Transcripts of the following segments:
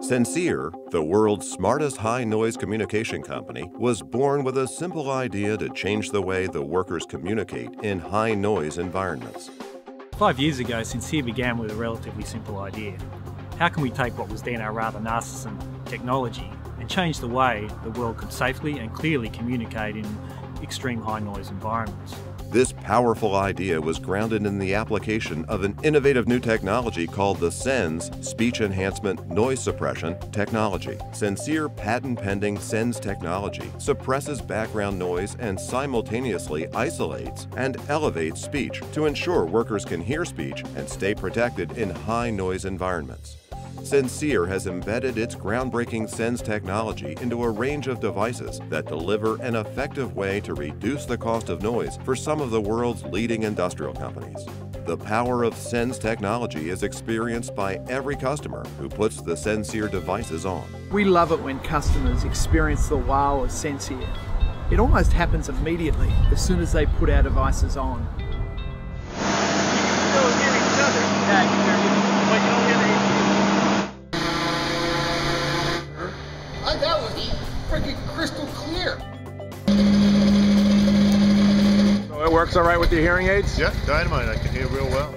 Sensear, the world's smartest high noise communication company, was born with a simple idea to change the way the workers communicate in high noise environments. Five years ago, Sensear began with a relatively simple idea. How can we take what was then our rather nascent technology and change the way the world could safely and clearly communicate in extreme high noise environments? This powerful idea was grounded in the application of an innovative new technology called the SENS Speech Enhancement Noise Suppression Technology. Sensear patent pending SENS technology suppresses background noise and simultaneously isolates and elevates speech to ensure workers can hear speech and stay protected in high noise environments. Sensear has embedded its groundbreaking SENS technology into a range of devices that deliver an effective way to reduce the cost of noise for some of the world's leading industrial companies. The power of SENS technology is experienced by every customer who puts the Sensear devices on. We love it when customers experience the wow of Sensear. It almost happens immediately as soon as they put our devices on. That was freaking crystal clear. So it works all right with your hearing aids? Yeah, dynamite. I can hear real well.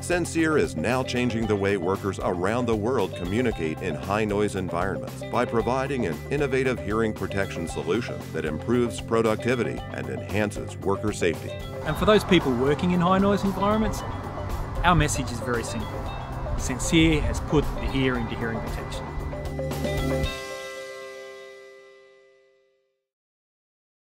Sensear is now changing the way workers around the world communicate in high noise environments by providing an innovative hearing protection solution that improves productivity and enhances worker safety. And for those people working in high noise environments, our message is very simple. Sensear has put the ear into hearing protection.